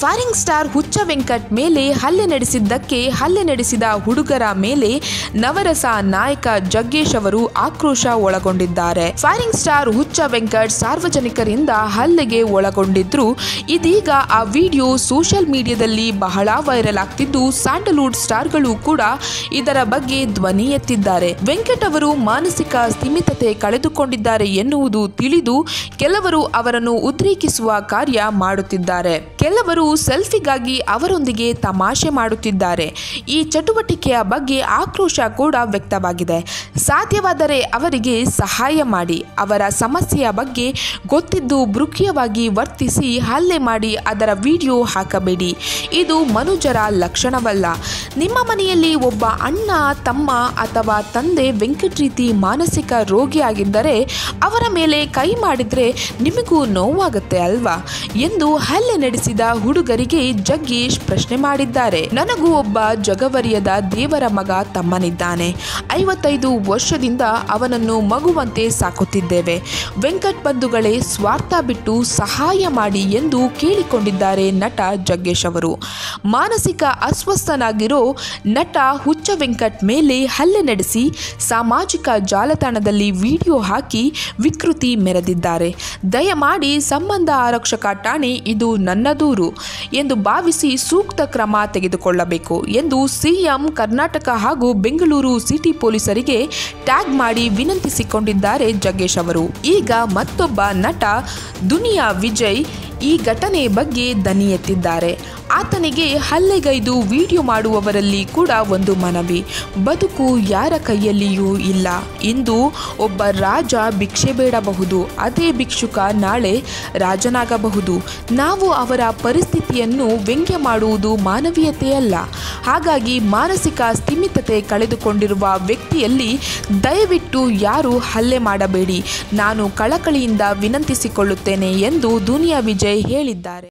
ಫಾರಿಂಗ್ star Huccha Venkat ಮೇಲೆ ಹಲ್ಲೆ ನಡೆಸಿದ್ದಕ್ಕೆ ಹಲ್ಲೆ ನಡೆಸಿದ ಹುಡುಗರ ಮೇಲೆ ನವರಸ ನಾಯಕ ಜಗ್ಗೇಶ್ ಅವರು ಆಕ್ರೋಶ ಒಳಗೊಂಡಿದ್ದಾರೆ. ಫೈರಿಂಗ್ ಸ್ಟಾರ್ ಹುಚ್ಚ ವೆಂಕಟ್ ಸಾರ್ವಜನಿಕರಿಂದ ಹಲ್ಲೆಗೆ ಒಳಗೊಂಡಿದ್ರು. ಇದೀಗ ಆ ವಿಡಿಯೋ ಸೋಷಿಯಲ್ ಮೀಡಿಯಾದಲ್ಲಿ ಬಹಳ ವೈರಲ್ ಆಗ್ತಿದ್ದು, ಸ್ಯಾಂಡಲ್ವುಡ್ ಸ್ಟಾರ್ಗಳು ಕೂಡ ಇದರ ಬಗ್ಗೆ ಧ್ವನಿ ಎತ್ತಿದ್ದಾರೆ. ವೆಂಕಟ್ ಅವರು ಮಾನಸಿಕ ಸ್ಥಿಮಿತತೆ ಕಳೆದುಕೊಂಡಿದ್ದಾರೆ ಎನ್ನುವುದು ತಿಳಿದು ಕೆಲವರು ಅವರನ್ನು ಉದ್ರೇಕಿಸುವ ಕಾರ್ಯ ಮಾಡುತ್ತಿದ್ದಾರೆ. ಕೆಲವರು ಸೆಲ್ಫಿಗಾಗಿ ಅವರೊಂದಿಗೆ ತಮಾಷೆ ಮಾಡುತ್ತಿದ್ದಾರೆ. ಈ ಚಟುವಟಿಕೆಯ ಬಗ್ಗೆ ಆಕ್ರೋಶ ಕೂಡ ವ್ಯಕ್ತವಾಗಿದೆ. ಸಾಧ್ಯವಾದರೆ ಅವರಿಗೆ ಸಹಾಯ ಮಾಡಿ. ಅವರ ಸಮಸ್ಯೆಯ ಬಗ್ಗೆ ಗೊತ್ತಿದ್ದು ಬೃಕ್ಯವಾಗಿ ವರ್ತಿಸಿ ಹಲ್ಲೆ ಮಾಡಿ ಅದರ ವಿಡಿಯೋ ಹಾಕಬೇಡಿ. ಇದು ಮನುಜರ ಲಕ್ಷಣವಲ್ಲ. ನಿಮ್ಮ ಮನೆಯಲ್ಲಿ ಒಬ್ಬ ಅಣ್ಣ, ತಮ್ಮ ಅಥವಾ ತಂದೆ ವೆಂಕಟ್ ರೀತಿ ಮಾನಸಿಕ ರೋಗಿಯಾಗಿದ್ದರೆ ಅವರ ಮೇಲೆ ಕೈ ಮಾಡಿದರೆ ನಿಮಗೂ ನೋವಾಗುತ್ತೆ ಅಲ್ವಾ? ಎಂದು ಹಲ್ಲೆ ನಡೆಸಿದ ಹುಡುಗರಿಗೆ ಜಗ್ಗೇಶ್ ಪ್ರಶ್ನೆ ಮಾಡಿದ್ದಾರೆ. ನನಗೂ ಒಬ್ಬ ಜಗವರಿಯದ ದೇವರ ಮಗ ತಮ್ಮನಿದ್ದಾನೆ. ಐವತ್ತೈದು ವರ್ಷದಿಂದ ಅವನನ್ನು ಮಗುವಂತೆ ಸಾಕುತ್ತಿದ್ದೇವೆ. ವೆಂಕಟ್ ಬಂಧುಗಳೇ, ಸ್ವಾರ್ಥ ಬಿಟ್ಟು ಸಹಾಯ ಮಾಡಿ ಎಂದು ಕೇಳಿಕೊಂಡಿದ್ದಾರೆ ನಟ ಜಗ್ಗೇಶ್ ಅವರು. ಮಾನಸಿಕ ಅಸ್ವಸ್ಥನಾಗಿರೋ ನಟ ಹುಚ್ಚ ವೆಂಕಟ್ ಮೇಲೆ ಹಲ್ಲೆ ನಡೆಸಿ ಸಾಮಾಜಿಕ ಜಾಲತಾಣದಲ್ಲಿ ವಿಡಿಯೋ ಹಾಕಿ ವಿಕೃತಿ ಮೆರೆದಿದ್ದಾರೆ. ದಯಮಾಡಿ ಸಂಬಂಧ ಆರಕ್ಷಕ ಠಾಣೆ, ಇದು ನನ್ನ ದೂರು ಎಂದು ಭಾವಿಸಿ ಸೂಕ್ತ ಕ್ರಮ ತೆಗೆದುಕೊಳ್ಳಬೇಕು ಎಂದು ಸಿಎಂ ಕರ್ನಾಟಕ ಹಾಗೂ ಬೆಂಗಳೂರು ಸಿಟಿ ಪೊಲೀಸರಿಗೆ ಟ್ಯಾಗ್ ಮಾಡಿ ವಿನಂತಿಸಿಕೊಂಡಿದ್ದಾರೆ ಜಗ್ಗೇಶ್ ಅವರು. ಈಗ ಮತ್ತೊಬ್ಬ ನಟ ದುನಿಯಾ ವಿಜಯ್ ಈ ಘಟನೆ ಬಗ್ಗೆ ದನಿ ಎತ್ತಿದ್ದಾರೆ ಆತನಿಗೆ ಹಲ್ಲೆಗೈದು ವಿಡಿಯೋ ಮಾಡುವವರಲ್ಲಿ ಕೂಡ ಒಂದು ಮನವಿ. ಬದುಕು ಯಾರ ಕೈಯಲ್ಲಿಯೂ ಇಲ್ಲ. ಇಂದು ಒಬ್ಬ ರಾಜ ಭಿಕ್ಷೆ ಬೇಡಬಹುದು. ಅದೇ ಭಿಕ್ಷುಕ ನಾಳೆ ರಾಜನಾಗಬಹುದು. ನಾವು ಅವರ ಪರಿಸ್ಥಿತಿಯನ್ನು ವ್ಯಂಗ್ಯ ಮಾಡುವುದು ಮಾನವೀಯತೆಯಲ್ಲ. ಹಾಗಾಗಿ ಮಾನಸಿಕ ಸ್ಥಿಮಿತತೆ ಕಳೆದುಕೊಂಡಿರುವ ವ್ಯಕ್ತಿಯಲ್ಲಿ ದಯವಿಟ್ಟು ಯಾರು ಹಲ್ಲೆ ಮಾಡಬೇಡಿ. ನಾನು ಕಳಕಳಿಯಿಂದ ವಿನಂತಿಸಿಕೊಳ್ಳುತ್ತೇನೆ ಎಂದು ದುನಿಯಾ ವಿಜಯ್ ಹೇಳಿದ್ದಾರೆ.